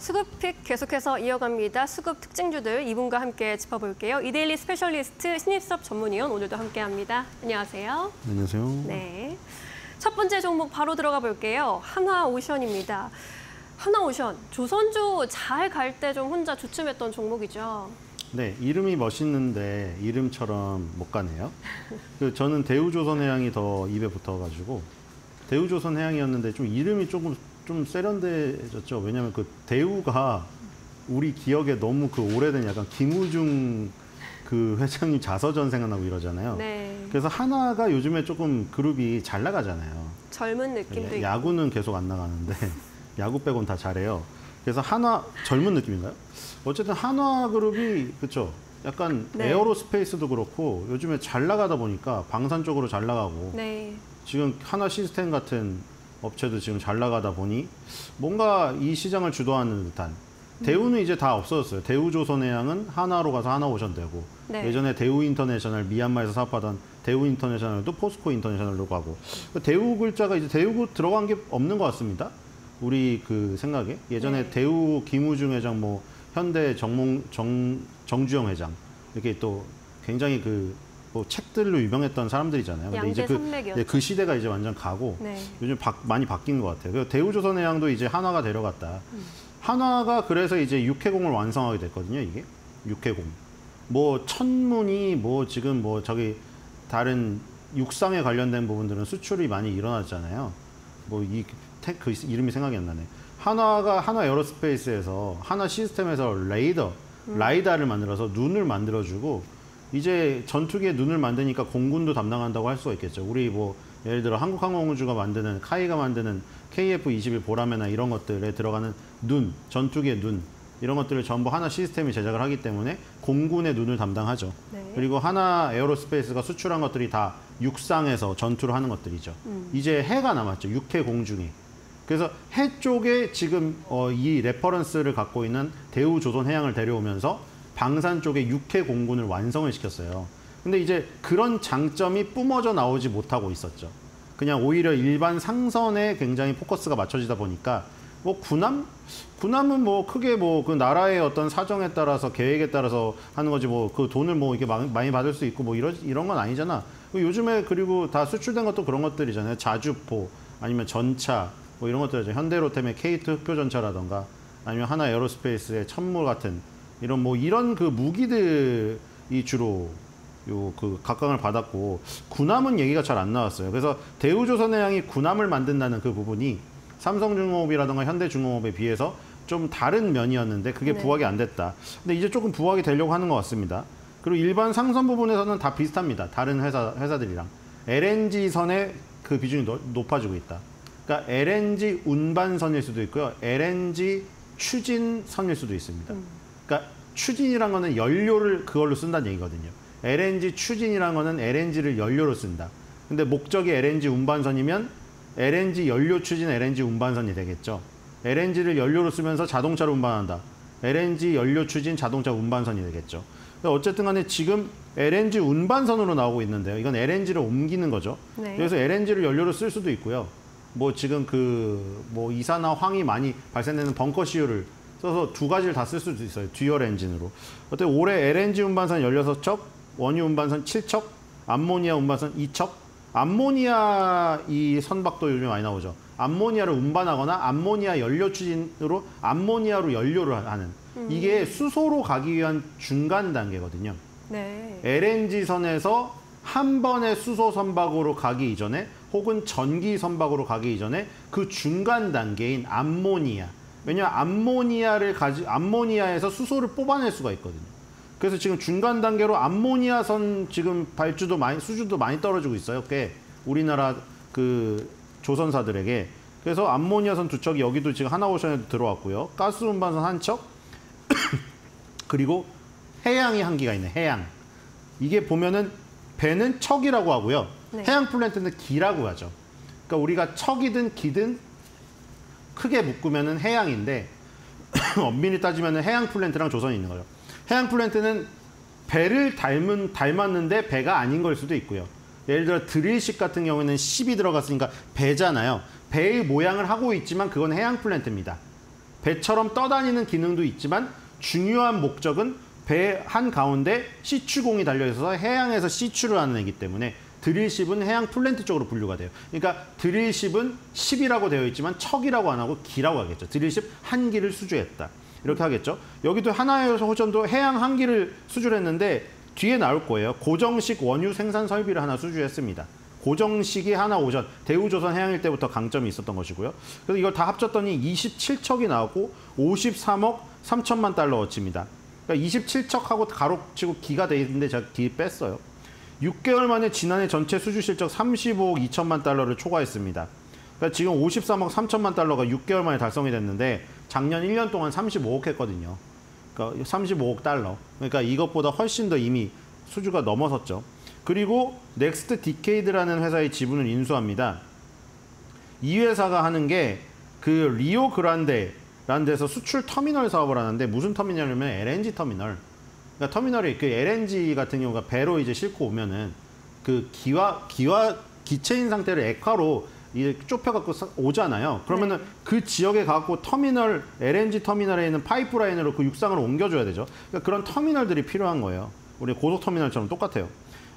수급픽 계속해서 이어갑니다. 수급 특징주들 이분과 함께 짚어볼게요. 이데일리 스페셜리스트 신입섭 전문위원 오늘도 함께합니다. 안녕하세요. 안녕하세요. 네. 첫 번째 종목 바로 들어가 볼게요. 한화오션입니다. 한화오션 조선주 잘 갈 때 좀 혼자 주춤했던 종목이죠. 네, 이름이 멋있는데 이름처럼 못 가네요. 그 저는 대우조선해양이 더 입에 붙어가지고 대우조선해양이었는데 좀 이름이 조금 좀 세련돼졌죠. 왜냐하면 그 대우가 우리 기억에 너무 그 오래된 약간 김우중 그 회장님 자서전 생각나고 이러잖아요. 네. 그래서 하나가 요즘에 조금 그룹이 잘 나가잖아요. 젊은 느낌도 있고. 야구는 계속 안 나가는데 야구 빼곤 다 잘해요. 그래서 한화 젊은 느낌인가요? 어쨌든 한화 그룹이 그렇죠. 약간 네. 에어로스페이스도 그렇고 요즘에 잘 나가다 보니까 방산 쪽으로 잘 나가고 네. 지금 하나 시스템 같은 업체도 지금 잘 나가다 보니 뭔가 이 시장을 주도하는 듯한 대우는 이제 다 없어졌어요. 대우조선해양은 하나로 가서 하나오션 되고 네. 예전에 대우인터내셔널 미얀마에서 사업하던 대우인터내셔널도 포스코 인터내셔널로 가고 그 대우 글자가 이제 대우 들어간 게 없는 것 같습니다. 우리 그 생각에 예전에 네. 대우 김우중 회장 뭐 현대 정몽 정 정주영 회장 이렇게 또 굉장히 그 뭐 책들로 유명했던 사람들이잖아요. 양대 그, 산맥이었죠. 네, 그 시대가 이제 완전 가고 네. 요즘 바, 많이 바뀐 것 같아요. 그래서 대우조선해양도 이제 한화가 데려갔다. 음. 한화가 그래서 이제 육해공을 완성하게 됐거든요. 이게 육해공. 뭐 천무니 뭐 지금 뭐 저기 다른 육상에 관련된 부분들은 수출이 많이 일어났잖아요. 뭐이 그 이름이 생각이 안 나네. 한화가 한화 에어로스페이스에서 한화 시스템에서 레이더, 라이다를 만들어서 눈을 만들어주고 이제 전투기에 눈을 만드니까 공군도 담당한다고 할 수가 있겠죠. 우리 뭐 예를 들어 한국항공우주가 만드는 KAI가 만드는 KF-21 보라매나 이런 것들에 들어가는 눈, 전투기의 눈 이런 것들을 전부 한화 시스템이 제작을 하기 때문에 공군의 눈을 담당하죠. 네. 그리고 한화 에어로스페이스가 수출한 것들이 다 육상에서 전투를 하는 것들이죠. 이제 해가 남았죠. 육해공 중에. 그래서 해 쪽에 지금 어, 이 레퍼런스를 갖고 있는 대우조선해양을 데려오면서 방산 쪽에 육해 공군을 완성을 시켰어요. 근데 이제 그런 장점이 뿜어져 나오지 못하고 있었죠. 그냥 오히려 일반 상선에 굉장히 포커스가 맞춰지다 보니까 뭐 군함? 군함은 뭐 크게 뭐 그 나라의 어떤 사정에 따라서 계획에 따라서 하는 거지 뭐 그 돈을 뭐 이렇게 마- 많이 받을 수 있고 뭐 이런 이런 건 아니잖아. 그 요즘에 그리고 다 수출된 것도 그런 것들이잖아요. 자주포 아니면 전차 뭐 이런 것들이죠. 현대로템의 케이트 흑표 전차라던가 아니면 한화 에어로스페이스의 천무 같은 이런 뭐 이런 그 무기들이 주로 요 그 각광을 받았고 군함은 얘기가 잘 안 나왔어요. 그래서 대우조선해양이 군함을 만든다는 그 부분이 삼성중공업이라든가 현대중공업에 비해서 좀 다른 면이었는데 그게 네. 부각이 안 됐다. 근데 이제 조금 부각이 되려고 하는 것 같습니다. 그리고 일반 상선 부분에서는 다 비슷합니다. 다른 회사 회사들이랑 LNG 선의 그 비중이 노- 높아지고 있다. 그러니까 LNG 운반선일 수도 있고요. LNG 추진선일 수도 있습니다. 그러니까 추진이란 거는 연료를 그걸로 쓴다는 얘기거든요. LNG 추진이란 거는 LNG를 연료로 쓴다. 근데 목적이 LNG 운반선이면 LNG 연료 추진 LNG 운반선이 되겠죠. LNG를 연료로 쓰면서 자동차로 운반한다. LNG 연료 추진 자동차 운반선이 되겠죠. 어쨌든 간에 지금 LNG 운반선으로 나오고 있는데요. 이건 LNG를 옮기는 거죠. 네. 그래서 LNG를 연료로 쓸 수도 있고요. 뭐 지금 그 뭐 이산화황이 많이 발생되는 벙커C유를 써서 두 가지를 다 쓸 수도 있어요. 듀얼 엔진으로. 어때 올해 LNG 운반선 16척, 원유 운반선 7척, 암모니아 운반선 2척. 암모니아 이 선박도 요즘에 많이 나오죠. 암모니아를 운반하거나 암모니아 연료 추진으로 암모니아로 연료를 하는 이게 수소로 가기 위한 중간 단계거든요. 네. LNG 선에서 한 번의 수소 선박으로 가기 이전에 혹은 전기 선박으로 가기 이전에 그 중간 단계인 암모니아. 왜냐하면 암모니아를 가지 암모니아에서 수소를 뽑아낼 수가 있거든요. 그래서 지금 중간 단계로 암모니아선 지금 발주도 많이 수주도 많이 떨어지고 있어요. 꽤 우리나라 그 조선사들에게. 그래서 암모니아선 두 척이 여기도 지금 하나오션에도 들어왔고요. 가스 운반선 한 척. 그리고 해양이 한 기가 있네. 해양. 이게 보면은 배는 척이라고 하고요. 네. 해양 플랜트는 기라고 하죠. 그러니까 우리가 척이든 기든 크게 묶으면은 해양인데 엄밀히 따지면은 해양 플랜트랑 조선이 있는 거예요. 해양 플랜트는 배를 닮은 닮았는데 배가 아닌 걸 수도 있고요. 예를 들어 드릴십 같은 경우에는 십이 들어갔으니까 배잖아요. 배의 모양을 하고 있지만 그건 해양 플랜트입니다. 배처럼 떠다니는 기능도 있지만 중요한 목적은 배 한 가운데 시추공이 달려 있어서 해양에서 시추를 하는 애기 때문에 드릴십은 해양 플랜트 쪽으로 분류가 돼요. 그러니까 드릴십은 10이라고 되어 있지만 척이라고 안 하고 기라고 하겠죠. 드릴십 한 기를 수주했다. 이렇게 하겠죠. 여기도 하나의 호전도 해양 한 기를 수주했는데 뒤에 나올 거예요. 고정식 원유 생산 설비를 하나 수주했습니다. 고정식이 하나 오전 대우조선 해양일 때부터 강점이 있었던 것이고요. 그래서 이걸 다 합쳤더니 27척이 나오고 53억 3천만 달러 어치입니다. 그러니까 27척하고 괄호 치고 기가 돼 있는데 제가 기 뺐어요. 6개월 만에 지난해 전체 수주 실적 35억 2천만 달러를 초과했습니다. 그러니까 지금 53억 3천만 달러가 6개월 만에 달성이 됐는데 작년 1년 동안 35억 했거든요. 그러니까 35억 달러. 그러니까 이것보다 훨씬 더 이미 수주가 넘어섰죠. 그리고 NextDecade라는 회사의 지분을 인수합니다. 이 회사가 하는 게 그 리오 그란데라는 데서 수출 터미널 사업을 하는데 무슨 터미널이냐면 LNG 터미널. 그러니까 터미널이 그 LNG 같은 경우가 배로 이제 싣고 오면은 그 기와 기와 기체인 상태를 액화로 이제 좁혀갖고 사- 오잖아요. 그러면은 네. 그 지역에 가고 터미널 LNG 터미널에 있는 파이프라인으로 그 육상을 옮겨줘야 되죠. 그러니까 그런 터미널들이 필요한 거예요. 우리 고속 터미널처럼 똑같아요.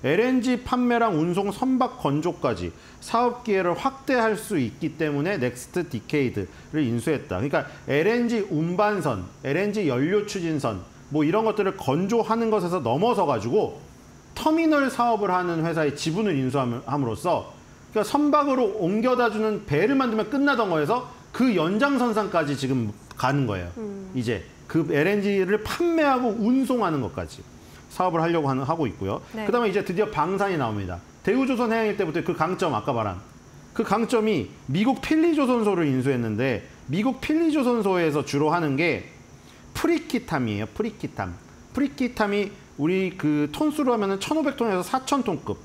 LNG 판매랑 운송 선박 건조까지 사업 기회를 확대할 수 있기 때문에 NextDecade를 인수했다. 그러니까 LNG 운반선, LNG 연료 추진선 뭐 이런 것들을 건조하는 것에서 넘어서 가지고 터미널 사업을 하는 회사의 지분을 인수함으로써 그러니까 선박으로 옮겨다 주는 배를 만들면 끝나던 거에서 그 연장선상까지 지금 가는 거예요. 이제 그 LNG를 판매하고 운송하는 것까지 사업을 하려고 하는, 하고 있고요. 네. 그다음에 이제 드디어 방산이 나옵니다. 대우조선해양일 때부터 그 강점 아까 말한 그 강점이 미국 필리조선소를 인수했는데 미국 필리조선소에서 주로 하는 게 프리깃함이에요. 프리깃함. 프리깃함이 우리 그 톤수로 하면은 1,500톤에서 4,000톤급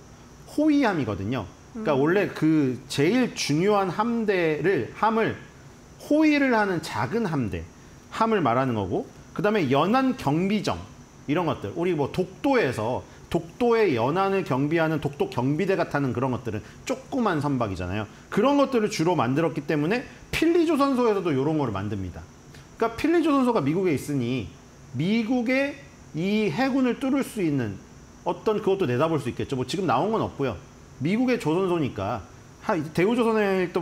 호위함이거든요. 그러니까 원래 그 제일 중요한 함대를 함을 호위를 하는 작은 함대 함을 말하는 거고 그다음에 연안 경비정 이런 것들 우리 뭐 독도에서 독도의 연안을 경비하는 독도 경비대가 타는 그런 것들은 조그만 선박이잖아요. 그런 것들을 주로 만들었기 때문에 필리조선소에서도 이런 거를 만듭니다. 그러니까 필리조선소가 미국에 있으니 미국의 이 해군을 뚫을 수 있는 어떤 그것도 내다볼 수 있겠죠. 뭐 지금 나온 건 없고요. 미국의 조선소니까 하- 대우조선의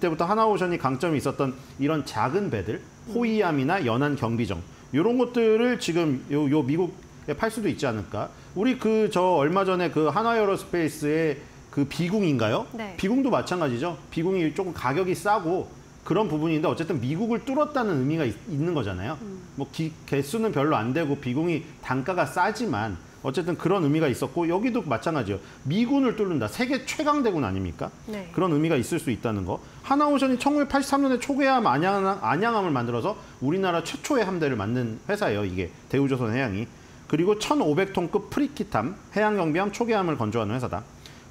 때부터 하나오션이 강점이 있었던 이런 작은 배들, 호위함이나 연안 경비정 이런 것들을 지금 요, 요 미국에 팔 수도 있지 않을까. 우리 그 저 얼마 전에 그 하나에어로스페이스의 그 비궁인가요? 네. 비궁도 마찬가지죠. 비궁이 조금 가격이 싸고 그런 부분인데 어쨌든 미국을 뚫었다는 의미가 있, 는 거잖아요. 뭐 기- 개수는 별로 안 되고 비궁이 단가가 싸지만 어쨌든 그런 의미가 있었고 여기도 마찬가지요. 미군을 뚫는다. 세계 최강 대군 아닙니까? 네. 그런 의미가 있을 수 있다는 거. 한화오션이 1983년에 초계함 안양, 안양함을 만들어서 우리나라 최초의 함대를 만든 회사예요. 이게 대우조선 해양이. 그리고 1,500톤급 프리깃함 해양경비함 초계함을 건조하는 회사다.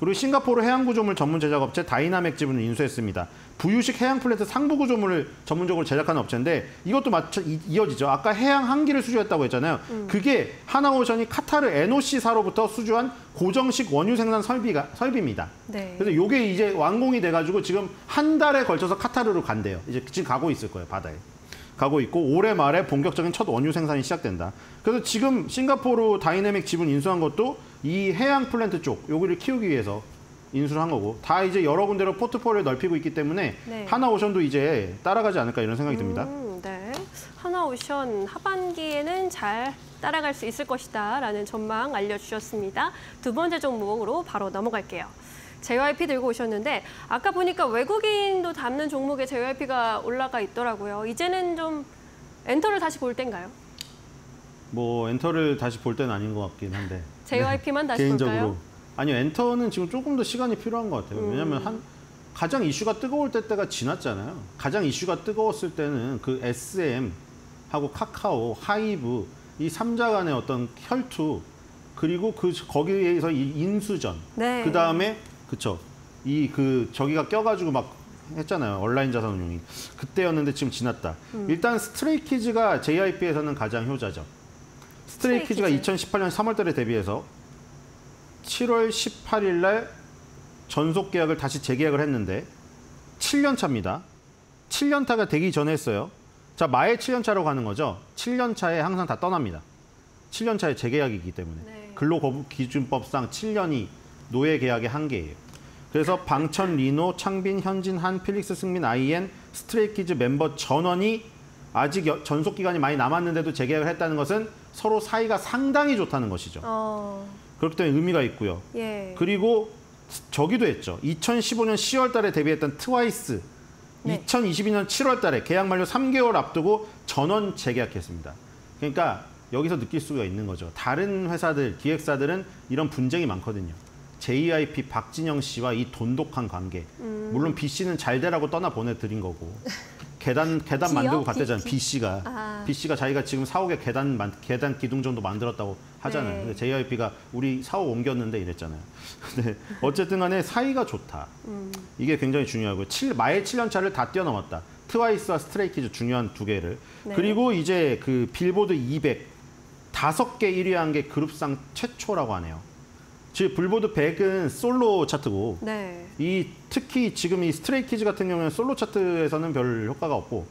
그리고 싱가포르 해양구조물 전문 제작업체 다이나맥 지분을 인수했습니다. 부유식 해양 플랜트 상부 구조물을 전문적으로 제작하는 업체인데 이것도 마치 이- 이어지죠. 아까 해양 한기를 수주했다고 했잖아요. 그게 하나오션이 카타르 NOC사로부터 수주한 고정식 원유 생산 설비가 설비입니다. 네. 그래서 요게 이제 완공이 돼가지고 지금 한 달에 걸쳐서 카타르로 간대요. 이제 지금 가고 있을 거예요, 바다에. 가고 있고 올해 말에 본격적인 첫 원유 생산이 시작된다. 그래서 지금 싱가포르 다이내믹 지분 인수한 것도 이 해양 플랜트 쪽 요기를 키우기 위해서 인수를 한 거고 다 이제 여러 군데로 포트폴리오를 넓히고 있기 때문에 네. 하나오션도 이제 따라가지 않을까 이런 생각이 듭니다. 음, 네. 하나오션 하반기에는 잘 따라갈 수 있을 것이다 라는 전망 알려주셨습니다. 두 번째 종목으로 바로 넘어갈게요. JYP 들고 오셨는데 아까 보니까 외국인도 담는 종목에 JYP가 올라가 있더라고요. 이제는 좀 엔터를 다시 볼 때인가요? 뭐 엔터를 다시 볼 때는 아닌 것 같긴 한데 JYP만 다시 개인적으로 볼까요? 아니요 엔터는 지금 조금 더 시간이 필요한 것 같아요. 왜냐하면 음. 한 가장 이슈가 뜨거울 때 때가 지났잖아요. 가장 이슈가 뜨거웠을 때는 그 SM 하고 카카오, 하이브 이 삼자 간의 어떤 혈투 그리고 그 거기에서 이 인수전 네. 그 다음에 그쵸 이 그 저기가 껴가지고 막 했잖아요 얼라인 자산 운용이 그때였는데 지금 지났다. 음. 일단 스트레이키즈가 JYP에서는 가장 효자죠. 스트레이키즈가 스트레이키즈. 2018년 3월 달에 데뷔해서 7월 18일 날 전속 계약을 다시 재계약을 했는데 7년 차입니다. 7년 차가 되기 전에 했어요. 자, 마의 7년 차로 가는 거죠. 7년 차에 항상 다 떠납니다. 7년 차에 재계약이기 때문에. 네. 근로기준법상 7년이 노예 계약의 한계예요. 그래서 방찬, 리노, 창빈, 현진, 한, 필릭스, 승민, 아이엔, 스트레이키즈 멤버 전원이 아직 여- 전속 기간이 많이 남았는데도 재계약을 했다는 것은 서로 사이가 상당히 좋다는 것이죠. 어, 그렇기 때문에 의미가 있고요. 예. 그리고 저기도 했죠. 2015년 10월 달에 데뷔했던 트와이스. 네. 2022년 7월 달에 계약 만료 3개월 앞두고 전원 재계약했습니다. 그러니까 여기서 느낄 수가 있는 거죠. 다른 회사들, 기획사들은 이런 분쟁이 많거든요. JYP 박진영 씨와 이 돈독한 관계. 음. 물론 B 씨는 잘 되라고 떠나 보내드린 거고. 계단 계단 B요? 만들고 갔대잖아요. B. 씨가 아. B 씨가 자기가 지금 사옥에 계단 만- 계단 기둥 정도 만들었다고 하잖아요. 네. 근데 JYP가 우리 사옥 옮겼는데 이랬잖아요. 근데 어쨌든 간에 사이가 좋다. 이게 굉장히 중요하고요. 7, 마의 7년 차를 다 뛰어넘었다. 트와이스와 스트레이키즈 중요한 두 개를. 네. 그리고 이제 그 빌보드 200 다섯 개 1위 한 게 그룹상 최초라고 하네요. 즉 빌보드 100은 솔로 차트고 네. 이 특히 지금 이 스트레이키즈 같은 경우는 솔로 차트에서는 별 효과가 없고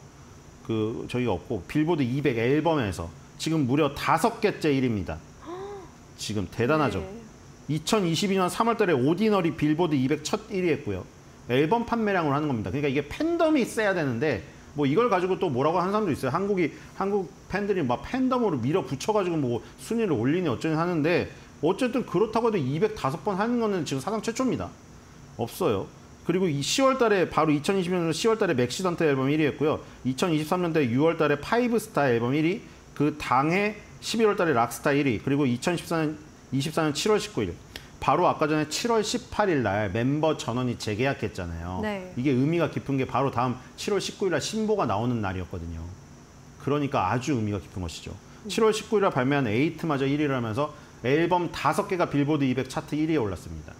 그 저희가 없고 빌보드 200 앨범에서 지금 무려 다섯 개째 1위입니다. 지금 대단하죠. 네. 2022년 3월달에 오디너리 빌보드 200 첫 1위 했고요. 앨범 판매량으로 하는 겁니다. 그러니까 이게 팬덤이 있어야 되는데 뭐 이걸 가지고 또 뭐라고 하는 사람도 있어요. 한국이 한국 팬들이 막 팬덤으로 밀어붙여가지고 뭐 순위를 올리니 어쩌니 하는데 어쨌든 그렇다고 해도 200 5번 하는 거는 지금 사상 최초입니다. 없어요. 그리고 이 10월 달에 바로 2020년 10월 달에 맥시던트 앨범 1위 했고요. 2023년도에 6월 달에 파이브스타 앨범 1위, 그 당해 11월 달에 락스타 1위, 그리고 2014년 24년 7월 19일 바로 아까 전에 7월 18일 날 멤버 전원이 재계약했잖아요. 네. 이게 의미가 깊은 게 바로 다음 7월 19일 날 신보가 나오는 날이었거든요. 그러니까 아주 의미가 깊은 것이죠. 7월 19일 날 발매한 에이트마저 1위를 하면서 앨범 5개가 빌보드 200 차트 1위에 올랐습니다.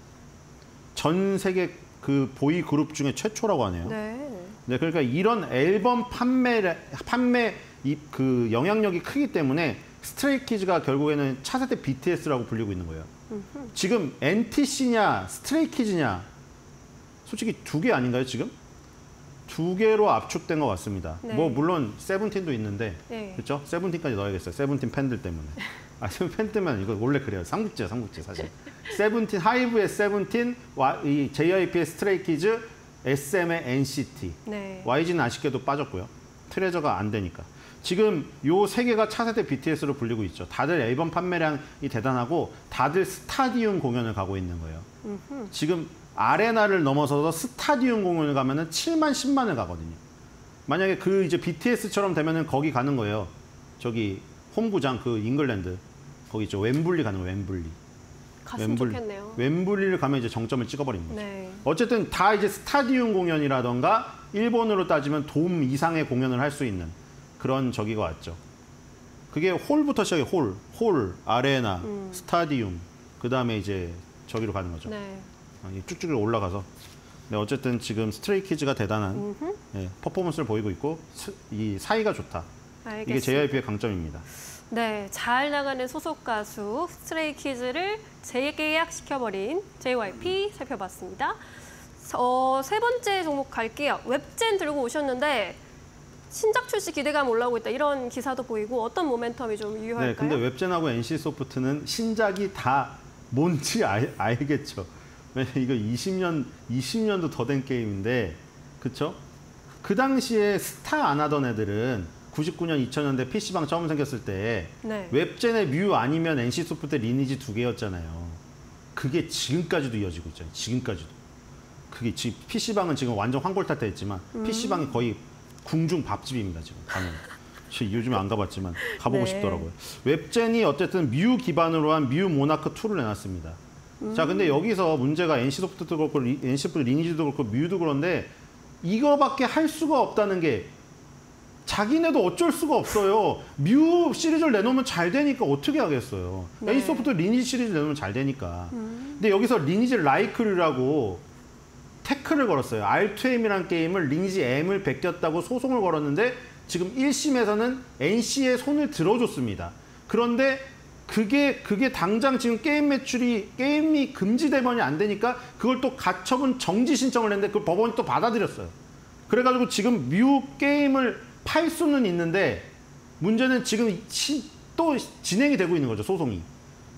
전 세계 그 보이 그룹 중에 최초라고 하네요. 네. 네, 그러니까 이런 앨범 판매 판매 이그 영향력이 크기 때문에 스트레이키즈가 결국에는 차세대 BTS라고 불리고 있는 거예요. 지금 NCT냐 스트레이키즈냐 솔직히 두 개 아닌가요 지금? 두 개로 압축된 것 같습니다. 네. 뭐 물론 세븐틴도 있는데 네. 그렇죠? 세븐틴까지 넣어야겠어요. 세븐틴 팬들 때문에. 아, 팬 때문에 이거 원래 그래요. 삼국지야, 삼국지 사실. 세븐틴 하이브의 세븐틴, 와- 이 JYP의 스트레이키즈, SM의 NCT. 네. YG는 아쉽게도 빠졌고요. 트레저가 안 되니까. 지금 요 세 개가 차세대 BTS로 불리고 있죠. 다들 앨범 판매량이 대단하고 다들 스타디움 공연을 가고 있는 거예요. 지금 아레나를 넘어서서 스타디움 공연을 가면은 7만 10만을 가거든요. 만약에 그 이제 BTS처럼 되면은 거기 가는 거예요. 저기 홈구장 그 잉글랜드 거기 있죠. 웸블리 가는 거예요. 웸블리. 갔으면 좋겠네요. 웸블리를 가면 이제 정점을 찍어버리는 거죠. 네. 어쨌든 다 이제 스타디움 공연이라던가 일본으로 따지면 돔 이상의 공연을 할 수 있는 그런 저기가 왔죠. 그게 홀부터 시작해 홀, 홀, 아레나, 스타디움, 그 다음에 이제 저기로 가는 거죠. 네. 아, 이 쭉쭉 올라가서. 네, 어쨌든 지금 스트레이키즈가 대단한 예, 퍼포먼스를 보이고 있고 스- 이 사이가 좋다. 알겠습니다. 이게 JYP의 강점입니다. 네, 잘 나가는 소속 가수 스트레이키즈를 재계약시켜버린 JYP 살펴봤습니다. 어, 세 번째 종목 갈게요. 웹젠 들고 오셨는데 신작 출시 기대감 올라오고 있다 이런 기사도 보이고 어떤 모멘텀이 좀 유효할까요? 네, 근데 웹젠하고 NC 소프트는 신작이 다 뭔지 알, 알겠죠. 왜냐 이거 20년 20년도 더 된 게임인데, 그쵸? 그 당시에 스타 안 하던 애들은 99년 2000년대 PC방 처음 생겼을 때 네. 웹젠의 뮤 아니면 NC 소프트 리니지 두 개였잖아요. 그게 지금까지도 이어지고 있잖아요. 지금까지도. 그게 지금 PC방은 지금 완전 환골탈태했지만 PC방이 거의 궁중 밥집입니다 지금 가면. 저 요즘에 안 가봤지만 가보고 네. 싶더라고요. 웹젠이 어쨌든 뮤 기반으로 한 뮤 모나크 2를 내놨습니다. 자, 근데 여기서 문제가 NC 소프트도 그렇고 리- NC 소프트 리니지도 그렇고 뮤도 그런데 이거밖에 할 수가 없다는 게 자기네도 어쩔 수가 없어요. 뮤 시리즈를 내놓으면 잘 되니까 어떻게 하겠어요. 네. NC 소프트 리니지 시리즈 내놓으면 잘 되니까. 근데 여기서 리니지 like류라고 태클을 걸었어요. R2M이라는 게임을 리니지 M을 베꼈다고 소송을 걸었는데 지금 1심에서는 NC의 손을 들어줬습니다. 그런데 그게 그게 당장 지금 게임 매출이 게임이 금지 대번이 안 되니까 그걸 또 가처분 정지 신청을 했는데 그걸 법원이 또 받아들였어요. 그래가지고 지금 뮤 게임을 팔 수는 있는데 문제는 지금 시- 또 진행이 되고 있는 거죠 소송이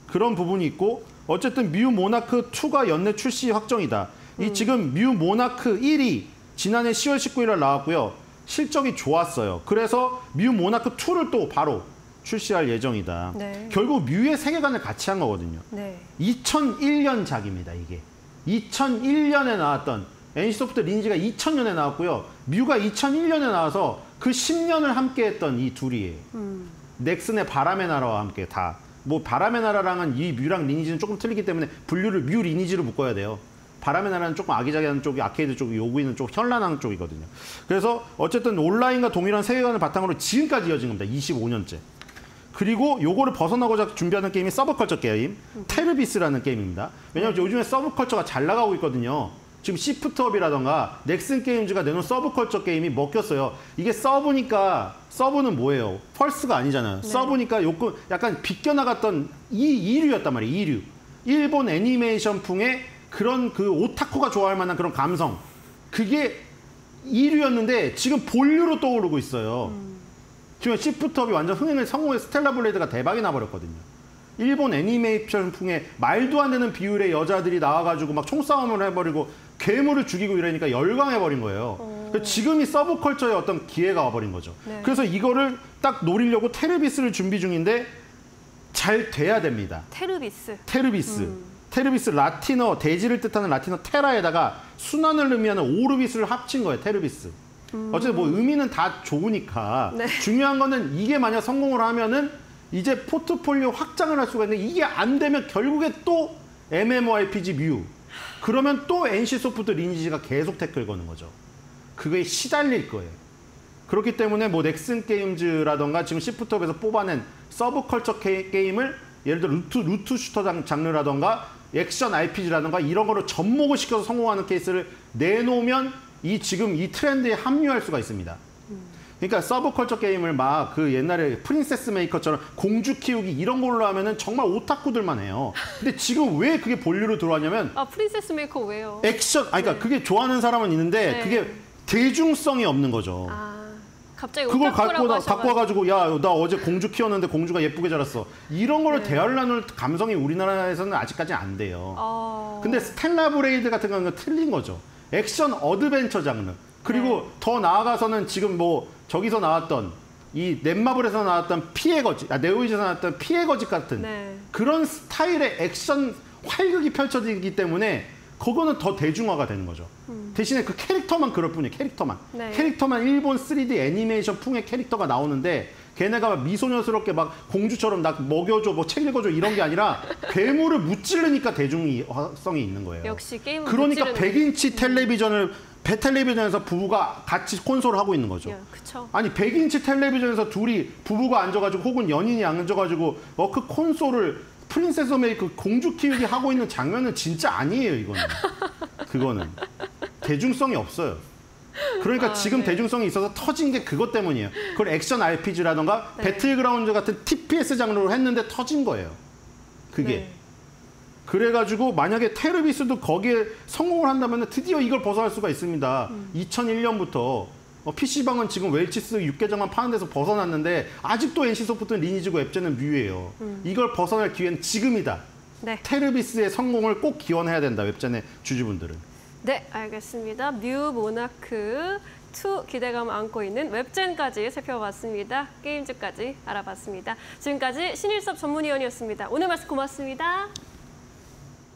그런 부분이 있고 어쨌든 뮤 모나크 2가 연내 출시 확정이다. 이 지금 뮤 모나크 1이 지난해 10월 19일 날 나왔고요. 실적이 좋았어요. 그래서 뮤 모나크 2를 또 바로 출시할 예정이다. 네. 결국 뮤의 세계관을 같이 한 거거든요. 네. 2001년 작입니다, 이게. 2001년에 나왔던 NC소프트 리니지가 2000년에 나왔고요. 뮤가 2001년에 나와서 그 10년을 함께 했던 이 둘이에요. 음. 넥슨의 바람의 나라와 함께 다. 뭐 바람의 나라랑은 이 뮤랑 리니지는 조금 틀리기 때문에 분류를 뮤 리니지로 묶어야 돼요. 바람의 나라는 조금 아기자기한 쪽이 아케이드 쪽이 요구 있는 쪽 현란한 쪽이거든요. 그래서 어쨌든 온라인과 동일한 세계관을 바탕으로 지금까지 이어진 겁니다. 25년째. 그리고 요거를 벗어나고자 준비하는 게임이 서브컬처 게임, 테르비스라는 게임입니다. 왜냐하면 요즘에 서브컬처가 잘 나가고 있거든요. 지금 시프트업이라던가 넥슨 게임즈가 내놓은 서브컬처 게임이 먹혔어요. 이게 sub니까 sub는 뭐예요? first가 아니잖아요. sub니까 요거 약간 비껴나갔던 이 2류였단 말이에요. 2류. 일본 애니메이션풍의 그런 그 오타쿠가 좋아할 만한 그런 감성. 그게 2류였는데 지금 본류로 떠오르고 있어요. 지금 시프트업이 완전 흥행을 성공해 스텔라 블레이드가 대박이 나버렸거든요. 일본 애니메이션풍의 말도 안 되는 비율의 여자들이 나와가지고 막 총싸움을 해버리고 괴물을 죽이고 이러니까 열광해버린 거예요. 그래서 지금이 서브컬처의 어떤 기회가 와버린 거죠. 네. 그래서 이거를 딱 노리려고 테르비스를 준비 중인데 잘 돼야 됩니다. 테르비스. 테르비스. 테르비스 라틴어 대지를 뜻하는 라틴어 테라에다가 순환을 의미하는 오르비스를 합친 거예요. 테르비스. 어쨌든 뭐 의미는 다 좋으니까 네. 중요한 거는 이게 만약 성공을 하면은 이제 포트폴리오 확장을 할 수가 있는데 이게 안 되면 결국에 또 MMORPG 뮤 그러면 또 NC 소프트 리니지가 계속 태클 거는 거죠. 그거에 시달릴 거예요. 그렇기 때문에 뭐 넥슨 게임즈라던가 지금 시프트업에서 뽑아낸 서브컬처 게- 게임을 예를 들어 loot loot shooter 장- 장르라던가 액션 RPG라던가 이런 거로 접목을 시켜서 성공하는 케이스를 내놓으면 이 지금 이 트렌드에 합류할 수가 있습니다. 그러니까 서브컬처 게임을 막 그 옛날에 프린세스 메이커처럼 공주 키우기 이런 걸로 하면은 정말 오타쿠들만 해요. 근데 지금 왜 그게 본류로 들어왔냐면 아 프린세스 메이커 왜요? 액션 아니 그러니까 그게 좋아하는 사람은 있는데 네. 그게 대중성이 없는 거죠. 아 갑자기 그걸 갖고 나. 갖고 와가지고 야 나 어제 공주 키웠는데 공주가 예쁘게 자랐어 이런 거를 네. 대화를 나눌 감성이 우리나라에서는 아직까지 안 돼요. 어... 근데 스텔라 브레이드 같은 경우는 틀린 거죠. 액션 어드벤처 장르. 그리고 네. 더 나아가서는 지금 뭐 저기서 나왔던 이 넷마블에서 나왔던 P의 거짓, 아, 네오위즈에서 나왔던 P의 거짓 같은 네. 그런 스타일의 액션 활극이 펼쳐지기 때문에 그거는 더 대중화가 되는 거죠. 대신에 그 캐릭터만 그럴 뿐이에요. 캐릭터만. 음. 네. 캐릭터만 일본 3D 애니메이션 풍의 캐릭터가 나오는데 걔네가 막 미소녀스럽게 막 공주처럼 나 먹여줘, 뭐 책 읽어줘 이런 게 아니라 괴물을 무찌르니까 대중성이 있는 거예요. 역시 게임은 그러니까 무찌르는 100인치 텔레비전을 배 텔레비전에서 부부가 같이 콘솔을 하고 있는 거죠. 야, 그쵸. 아니 100인치 텔레비전에서 둘이 부부가 앉아가지고 혹은 연인이 앉아가지고 어그 콘솔을 프린세스 메이크 공주 키우기 하고 있는 장면은 진짜 아니에요 이거는 그거는 대중성이 없어요. 그러니까 아, 지금 네. 대중성이 있어서 터진 게 그것 때문이에요. 그걸 액션 RPG라던가 네. 배틀그라운드 같은 TPS 장르로 했는데 터진 거예요. 그게. 네. 그래가지고 만약에 테르비스도 거기에 성공을 한다면 드디어 이걸 벗어날 수가 있습니다. 음. 2001년부터 PC방은 지금 웰치스 6계정만 파는 데서 벗어났는데 아직도 NC소프트는 리니지고 웹젠은 뮤예요. 음. 이걸 벗어날 기회는 지금이다. 네. 테르비스의 성공을 꼭 기원해야 된다. 웹젠의 주주분들은. 네, 알겠습니다. 뮤 모나크 2 기대감 안고 있는 웹젠까지 살펴봤습니다. 게임즈까지 알아봤습니다. 지금까지 신일섭 전문위원이었습니다. 오늘 말씀 고맙습니다.